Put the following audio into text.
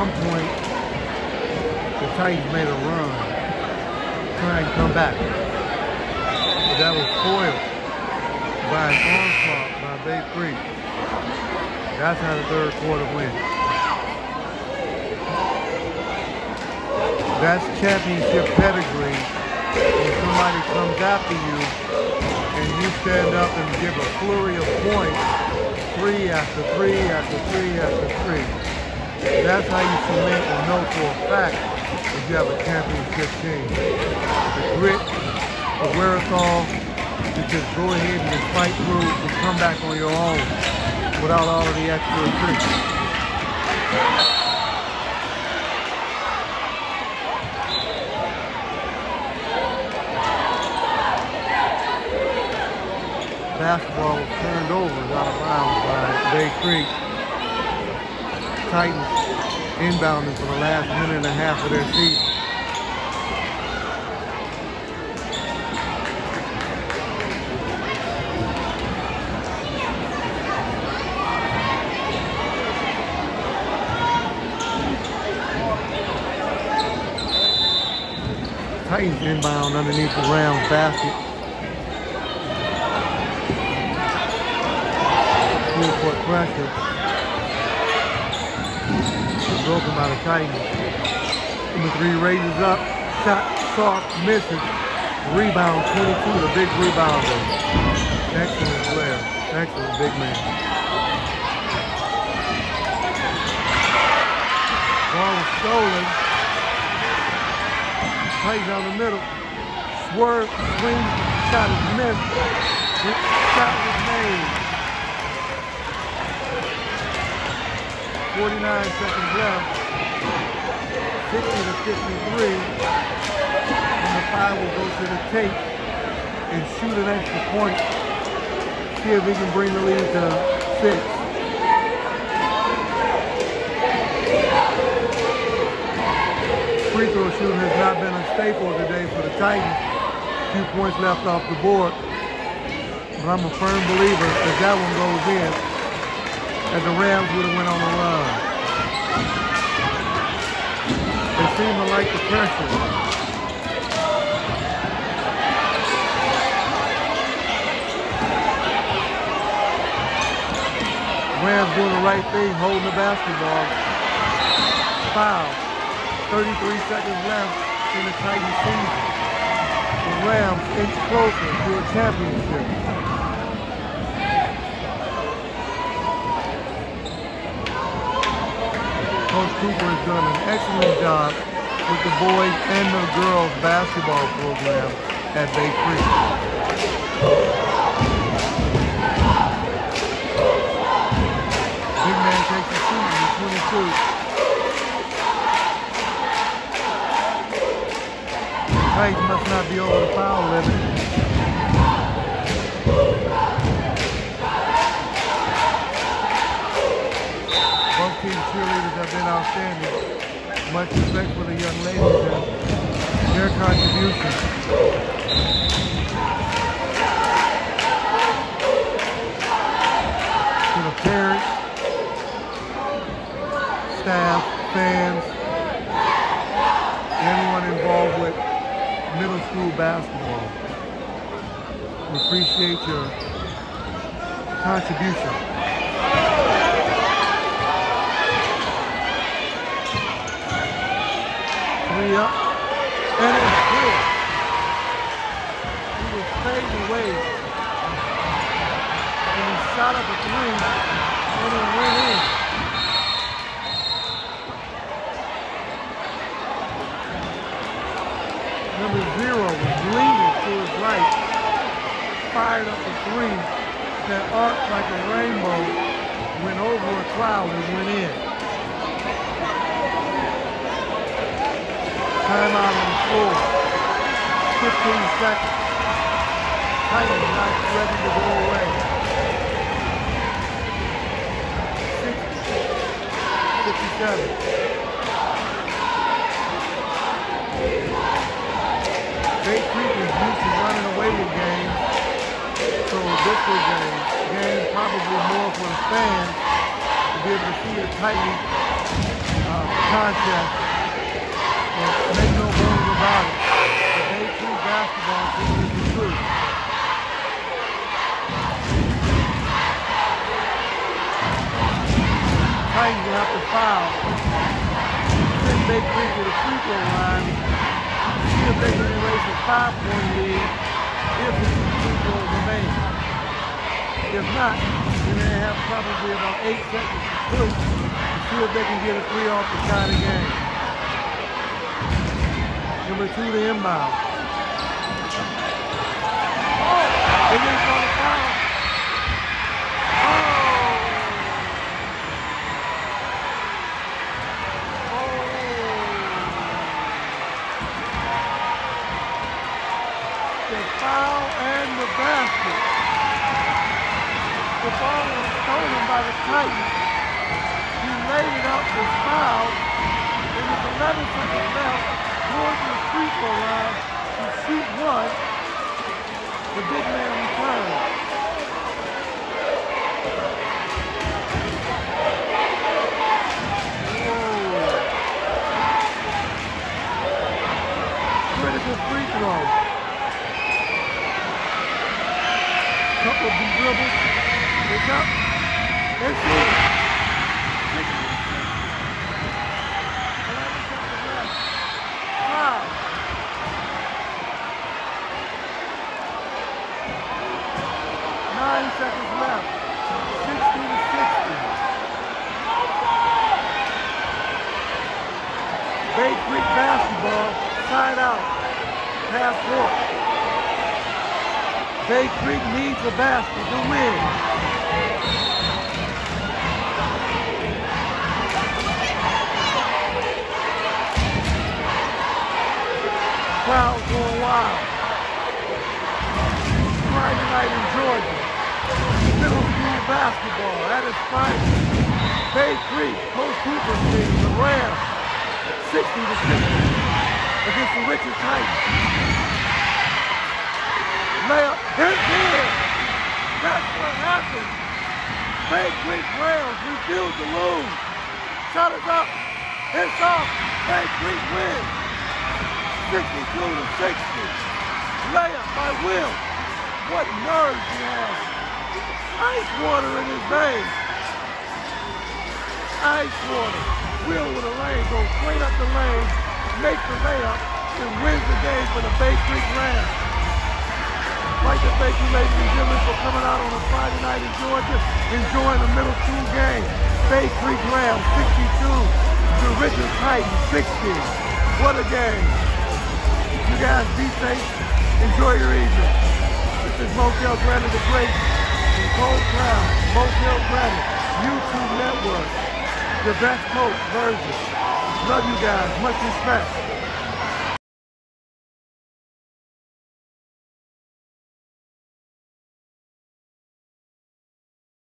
one point, the Titans made a run, trying to come back. But that was foiled by an onslaught by Bay Creek. That's how the third quarter went. That's championship pedigree when somebody comes after you and you stand up and give a flurry of points, three after three after three after three. That's how you cement and know for a fact that you have a championship team. The grit, the wherewithal to just go ahead and just fight through and come back on your own without all of the extra tricks. basketball was turned over out of bounds by Bay Creek. Titans inbounding for the last minute and a half of their season. Titans inbound underneath the Rams basket. full court pressure. Broken by the Titans. Number three raises up, shot soft, misses. Rebound 22, the big rebounder. Excellent player, excellent big man. Ball was stolen. Titans down the middle. Swerve, swing, shot is missed. 49 seconds left. 60 to 53. Number five will go to the tape and shoot an extra point. See if he can bring the lead to six. Free throw shooting has not been a staple today for the Titans. A few points left off the board. But I'm a firm believer that that one goes in as the Rams would have went on a run. They seem to like the pressure. Rams doing the right thing, holding the basketball. Foul. 33 seconds left in the Titan season. The Rams inch closer to a championship. Coach Cooper has done an excellent job with the boys and the girls basketball program at Bay Creek. Big man takes a shoot in 22. Titans must not be over the foul limit. team cheerleaders have been outstanding. Much respect for the young ladies and their contribution. To the parents, staff, fans, everyone involved with middle school basketball. We appreciate your contribution. Up, and it's good. He was fading away, and he shot up a three, and it went in. Number zero was leaning to his right, fired up a three that arced like a rainbow, went over a cloud and went in. Timeout on the floor. 15 seconds. Titans not ready to go away. 57. Bay Creek is used to running away with games, so this was a game, probably more for the fans to be able to see a tightly uh, contest. Make no bones about it. The Bay Creek basketball team is the truth. Titans will have to foul. Send Bay Creek to the free throw line. See if they can erase a five-point lead if the free throws remain. If not, then they have probably about eight seconds to shoot to see if they can get a three off the tie of game. Number two, the inbound. Oh, they didn't call foul. foul and the basket. The ball was stolen by the Titans. Free throw. couple of dribbles. It's up. It's in. Nine seconds left. 60 to 60. Bay Creek basketball, side out, half court. Bay Creek needs a basket to win. Crowd going wild. Friday night in Georgia. Middle school basketball at its finest. Bay Creek, Coach Cooper's team, the Rams, 60 to 60 against the Richard Titans layup. Hit good. That's what happened. Bay Creek Rams refuse to lose. Shut is up. It's off. Bay Creek wins. 62 to 60. Layup by Will. What nerves he has. Ice water in his veins. Ice water. Will with a lane goes straight up the lane, makes the layup, and wins the game for the Bay Creek Rams like to thank you, ladies and gentlemen, for coming out on a Friday night in Georgia, enjoying the middle school game. Bay Creek Rams 62 to Richard Titans 60. What a game. You guys be safe. Enjoy your evening. This is Motell Granite the Great in Cold Crown. Motell Granite, YouTube Network. The best coach version. Love you guys. Much respect.